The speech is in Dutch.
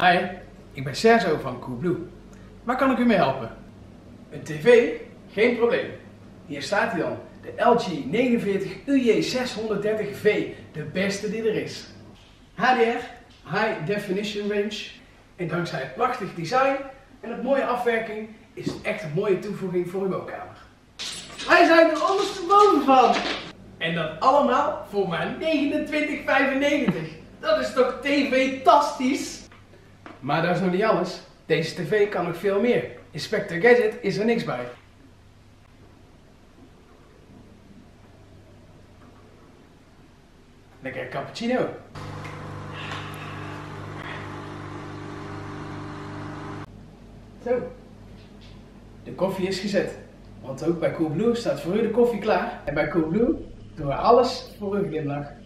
Hi, ik ben Sergio van Coolblue. Waar kan ik u mee helpen? Een tv? Geen probleem. Hier staat hij dan. De LG 49 UJ630V. De beste die er is. HDR, High Definition Range. En dankzij het prachtig design en het mooie afwerking is het echt een mooie toevoeging voor uw woonkamer. Wij zijn er ondersteboven van. En dat allemaal voor maar 29,95. Dat is toch tv-tastisch? Maar dat is nog niet alles. Deze tv kan nog veel meer. Inspector Gadget is er niks bij. Lekker cappuccino. Zo. De koffie is gezet. Want ook bij Coolblue staat voor u de koffie klaar. En bij Coolblue doen we alles voor uw glimlach.